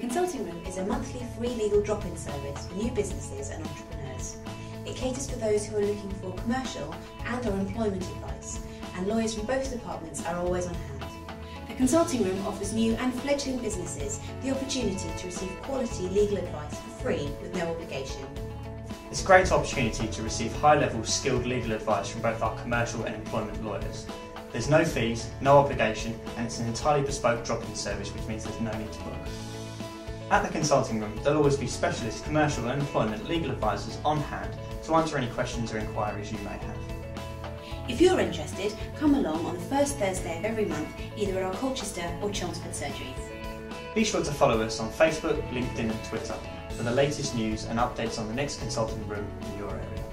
Consulting Room is a monthly free legal drop-in service for new businesses and entrepreneurs. It caters for those who are looking for commercial and or employment advice, and lawyers from both departments are always on hand. The Consulting Room offers new and fledgling businesses the opportunity to receive quality legal advice for free with no obligation. It's a great opportunity to receive high-level skilled legal advice from both our commercial and employment lawyers. There's no fees, no obligation, and it's an entirely bespoke drop-in service which means there's no need to book. At the consulting room, there'll always be specialist commercial and employment legal advisors on hand to answer any questions or inquiries you may have. If you're interested, come along on the first Thursday of every month, either at our Colchester or Chelmsford surgeries. Be sure to follow us on Facebook, LinkedIn and Twitter for the latest news and updates on the next consulting room in your area.